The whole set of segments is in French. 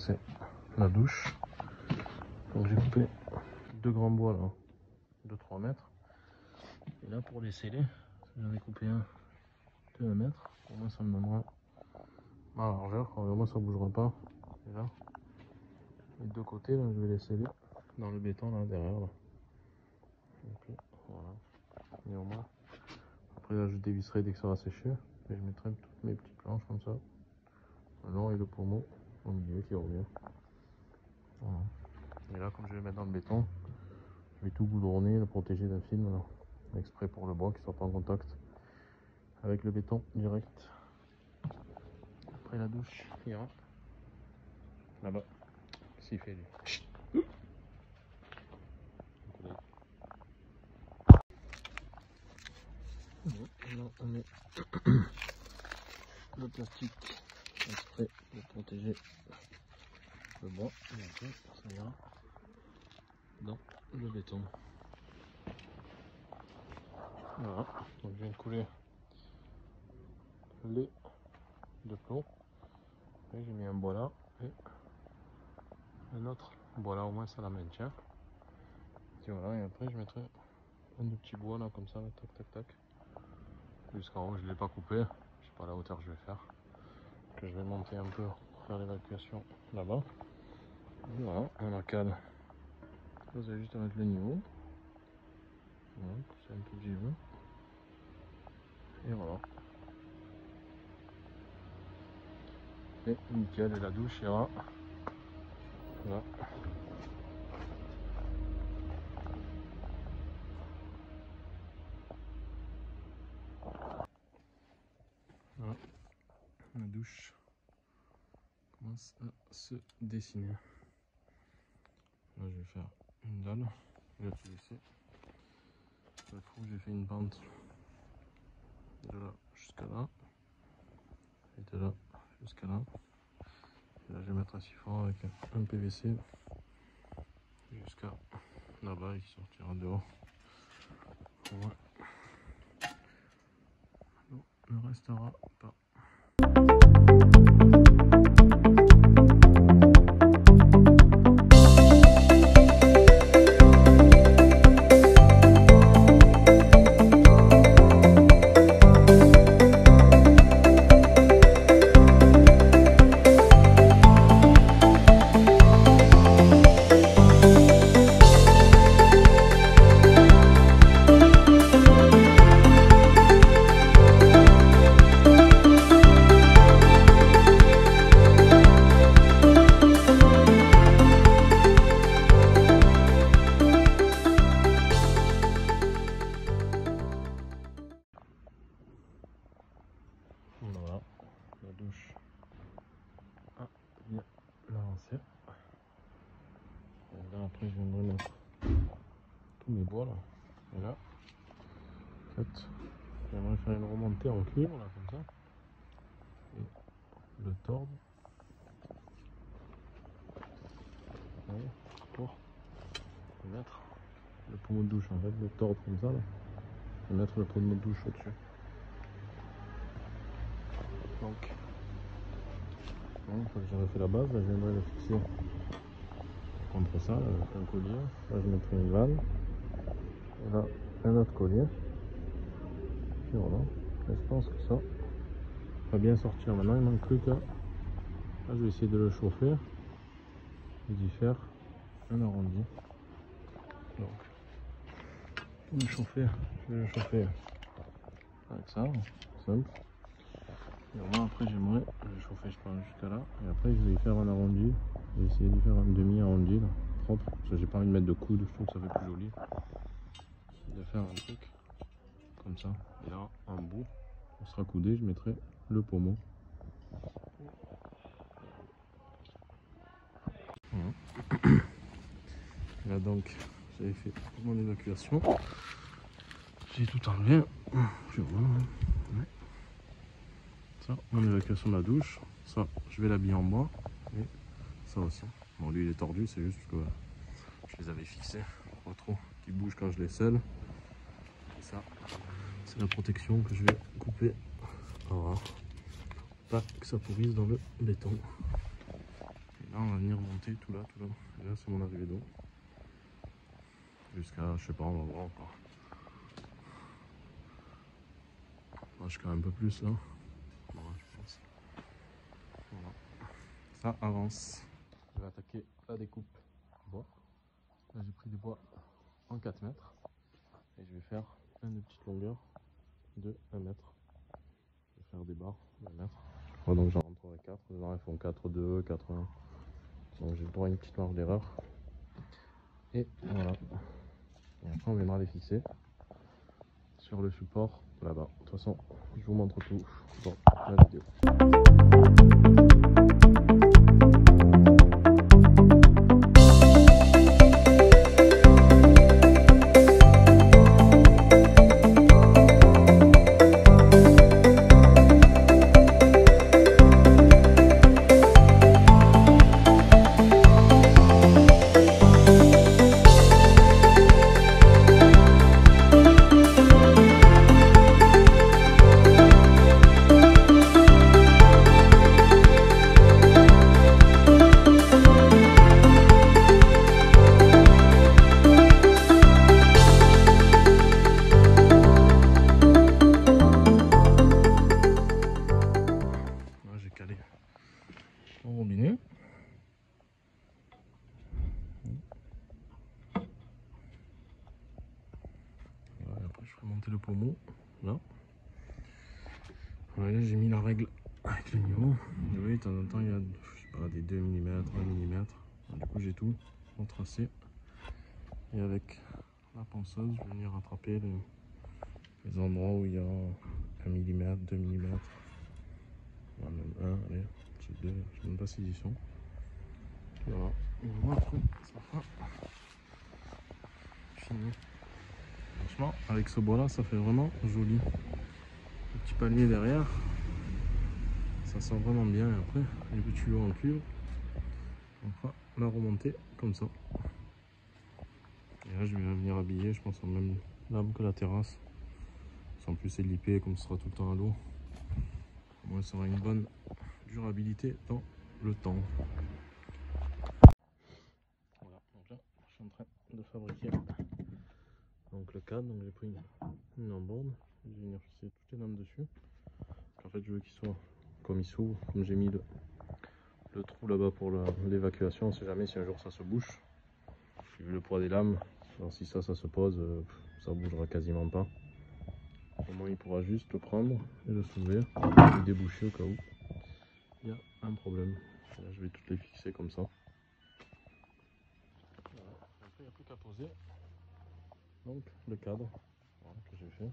c'est la douche. Donc j'ai coupé deux grands bois là, de 3 mètres. Et là pour les sceller, j'en ai coupé un de 1 mètre. Au moins ça me donnera ma largeur, au moins ça bougera pas. Et là, les deux côtés là, je vais les sceller dans le béton là derrière là. Voilà. Et au moins, après là je dévisserai dès que ça va sécher. Et je mettrai toutes mes petites planches comme ça. Le long et le pommeau au milieu qui revient. Et là, comme je vais mettre dans le béton, je vais tout goudronner, le protéger d'un film, là, exprès pour le bois qui soit pas en contact avec le béton direct. Après la douche, il aura là-bas, s'il fait lui. Là, on le plastique exprès pour protéger le bois et après ça ira dans le béton. Voilà, donc je viens de couler les de plomb et j'ai mis un bois là et un autre bois là au moins ça la maintient. Et voilà, et après je mettrai un de petits bois là comme ça, tac tac tac. Jusqu'en haut je ne l'ai pas coupé, je sais pas la hauteur que je vais faire. Que je vais monter un peu pour faire l'évacuation là-bas. Voilà, on a cale. Vous avez juste à mettre le niveau. C'est un du jeu. Et voilà. Et nickel, et la douche ira là. Voilà. Commence à se dessiner. Là, je vais faire une dalle. Vais utiliser. Le trou, j'ai fait une pente de là jusqu'à là. Et de là jusqu'à là. Et là, je vais mettre un siphon avec un PVC jusqu'à là-bas et qui sortira dehors. Ne restera pas. La douche a bien avancé. Et là, après, je viendrai mettre tous mes bois là. Et là, en fait, j'aimerais faire une remontée en cuivre là, comme ça. Et le tordre. Pour mettre le pommeau de douche en fait, le tordre comme ça là. Et mettre le pommeau de douche au-dessus. Donc, une fois que j'aurai fait la base, là, je viendrai le fixer contre ça, là, avec un collier. Là, je mettrai une vanne. Là, un autre collier. Puis voilà. Et je pense que ça va bien sortir. Maintenant, il manque plus qu'à. Là, je vais essayer de le chauffer et d'y faire un arrondi. Donc, pour le chauffer, je vais le chauffer avec ça, simple. Et moins après j'aimerais le chauffer je pense jusqu'à là. Et après je vais faire un arrondi. Je vais essayer de faire un demi arrondi là, propre. Parce que j'ai pas envie de mettre de coude, je trouve que ça fait plus joli. De faire un truc comme ça. Et là en bout, on sera coudé, je mettrai le pommeau. Voilà. Là donc j'avais fait mon évacuation. J'ai tout enlevé. Puis voilà. Ouais. Ça, mon évacuation de la douche. Ça, je vais l'habiller en bois. Et ça aussi. Bon, lui, il est tordu, c'est juste que je les avais fixés. Pas trop qui bouge quand je les scelle. Et ça, c'est la protection que je vais couper. Voilà. Pas que ça pourrisse dans le béton. Et Là, on va venir monter tout là, tout là. Et là, c'est mon arrivée d'eau. Jusqu'à, je sais pas, on va voir encore. Moi, jusqu'à un peu plus là. Voilà, je pense. Voilà. Ça avance. Je vais attaquer la découpe bois. Là, j'ai pris du bois en 4 mètres. Et je vais faire plein de petites longueurs de 1 mètre. Je vais faire des barres de 1 mètre. Oh, donc j'en rentrerai 4. Les gens ils font 4, 2, 4, 1. Donc j'ai le droit à une petite marge d'erreur. Et voilà. Et après on viendra les fixer sur le support là-bas. De toute façon, je vous montre tout dans la vidéo. Le pommeau. Là. J'ai mis la règle avec le niveau. Oui, de temps en temps, il y a je sais pas, des 2 mm, 1 mm. Du coup, j'ai tout retracé. Et avec la ponceuse, je vais venir rattraper les, les endroits où il y a 1 mm, 2 mm. Même un, allez, c'est deux, je sais même pas s'ils y sont. Voilà, et voilà après, ça fera fini. Franchement, avec ce bois là, ça fait vraiment joli. Le petit palier derrière, ça sent vraiment bien. Et après, les petits tuyaux en cuivre, on fera la remontée comme ça. Et là, je vais venir habiller, je pense, en même lame que la terrasse. Sans plus, c'est comme ce sera tout le temps à l'eau. Moi, ça aura une bonne durabilité dans le temps. Voilà, donc là, je suis en train de fabriquer donc j'ai pris une, une je vais venir fixer toutes les lames dessus. En fait, je veux qu'il soit comme il s'ouvre, comme j'ai mis le, trou là-bas pour l'évacuation. On sait jamais si un jour ça se bouche. Vu le poids des lames. Alors si ça, ça se pose, euh, ça bougera quasiment pas. Au moins, il pourra juste le prendre et le s'ouvrir, le déboucher au cas où il y a un problème. Et là, je vais toutes les fixer comme ça. Après, il n'y a plus qu'à poser donc, le cadre voilà, que j'ai fait.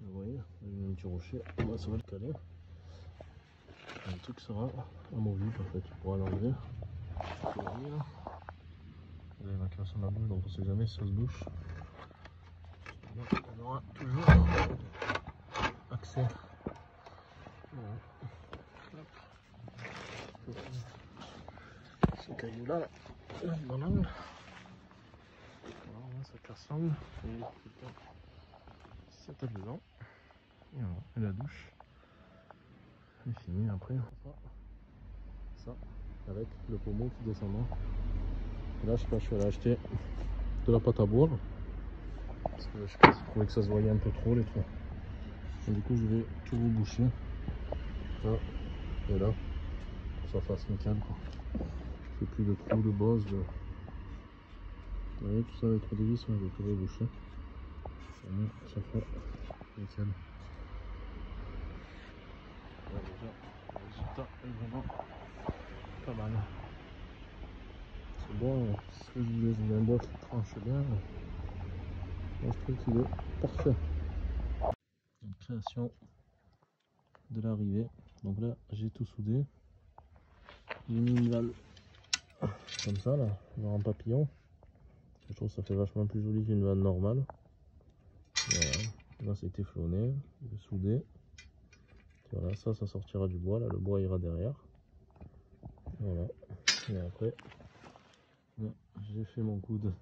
Vous voyez, j'ai un petit rocher. Moi, ça va le caler. Et le truc sera amovible en fait. Tu pourras l'enlever. Vous voyez là L'évacuation de la bouche, donc on sait jamais si ça se bouche. Donc, on aura toujours accès. Voilà. Ce caillou là, dans l'angle. Met ça tape. Et la douche est finie. Après, ça avec le pommeau qui descendra. Et là, je sais pas, je suis allé acheter de la pâte à boire. Parce que je je trouvais que ça se voyait un peu trop les trous. Du coup, je vais tout vous boucher. Là et là. Pour que ça fasse nickel quoi. Je fais plus de trous, de bosses. De... Vous voyez, tout ça avec de vis, je vais tout reboucher. Ça fera nickel. Ouais, déjà, le résultat est vraiment pas mal. C'est bon, ce que je voulais, je voulais un bois qui tranche bien. Moi, je trouve qu'il est parfait. Donc, création de l'arrivée. Donc là, j'ai tout soudé. J'ai mis une vanne comme ça, là, genre en papillon. Je trouve ça fait vachement plus joli qu'une vanne normale. Voilà. Là, c'est téflonné, soudé. Voilà, ça, ça sortira du bois. Là, le bois ira derrière. Voilà. Et après, j'ai fait mon coude.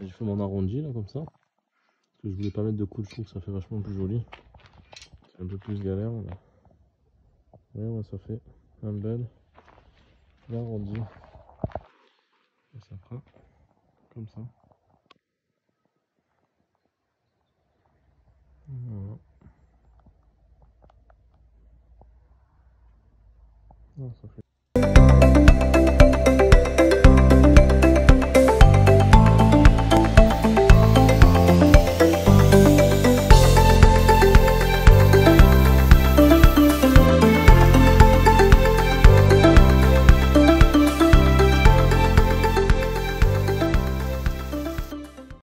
J'ai fait mon arrondi, là, comme ça. Parce que je voulais pas mettre de coude, je trouve que ça fait vachement plus joli. C'est un peu plus galère, là. Ouais, ça fait un bel l'arrondi. Et ça fera comme ça. Voilà. Ah, ça fait